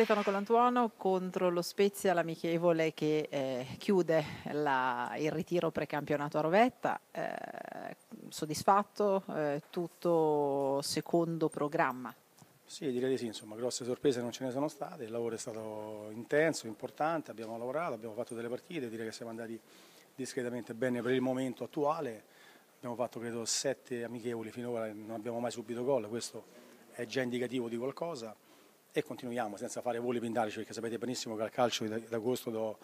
Stefano Colantuono contro lo Spezia, l'amichevole che eh, chiude la, il ritiro precampionato a Rovetta. Eh, soddisfatto? Eh, tutto secondo programma? Sì, direi di sì, insomma, grosse sorprese non ce ne sono state, il lavoro è stato intenso, importante, abbiamo lavorato, abbiamo fatto delle partite, direi che siamo andati discretamente bene per il momento attuale, abbiamo fatto credo sette amichevoli finora, non abbiamo mai subito gol, questo è già indicativo di qualcosa e continuiamo senza fare voli pindarici perché sapete benissimo che al calcio d'agosto do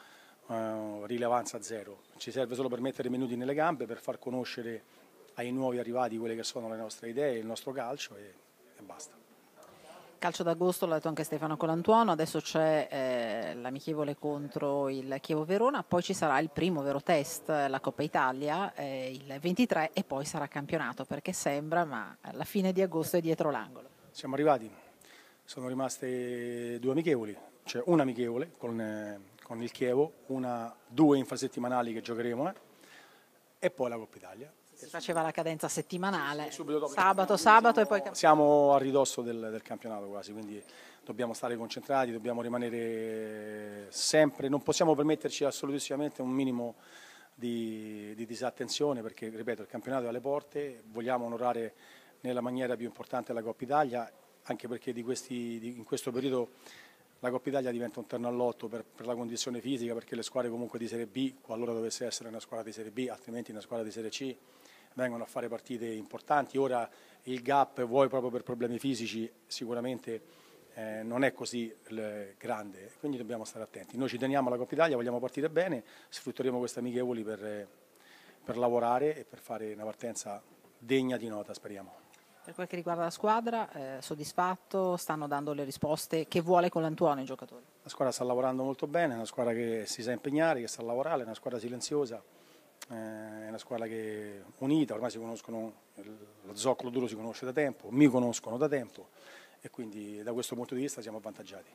uh, rilevanza zero, ci serve solo per mettere i minuti nelle gambe, per far conoscere ai nuovi arrivati quelle che sono le nostre idee, il nostro calcio e, e basta. Calcio d'agosto, l'ha detto anche Stefano Colantuono, adesso c'è eh, l'amichevole contro il Chievo Verona, poi ci sarà il primo vero test, la Coppa Italia, eh, il 23 e poi sarà campionato perché sembra, ma la fine di agosto è dietro l'angolo. Siamo arrivati, sono rimaste due amichevoli, cioè una amichevole con, eh, con il Chievo, una, due infrasettimanali che giocheremo eh, e poi la Coppa Italia. Si faceva la cadenza settimanale, sabato, sabato e poi. Siamo a ridosso del, del campionato quasi, quindi dobbiamo stare concentrati, dobbiamo rimanere sempre, non possiamo permetterci assolutissimamente un minimo di, di disattenzione perché, ripeto, il campionato è alle porte, vogliamo onorare nella maniera più importante la Coppa Italia anche perché questi, in questo periodo la Coppa Italia diventa un terno all'otto per, per, la condizione fisica, perché le squadre comunque di Serie B, qualora dovesse essere una squadra di Serie B, altrimenti una squadra di Serie C, vengono a fare partite importanti. Ora il gap, vuoi proprio per problemi fisici, sicuramente eh, non è così grande, quindi dobbiamo stare attenti. Noi ci teniamo alla Coppa Italia, vogliamo partire bene, sfrutteremo queste amichevoli per, per lavorare e per fare una partenza degna di nota, speriamo. Per quel che riguarda la squadra, eh, soddisfatto, stanno dando le risposte che vuole con l'Antuono i giocatori? La squadra sta lavorando molto bene, è una squadra che si sa impegnare, che sa lavorare, è una squadra silenziosa, eh, è una squadra che unita, ormai si conoscono, lo zoccolo duro si conosce da tempo, mi conoscono da tempo e quindi da questo punto di vista siamo avvantaggiati.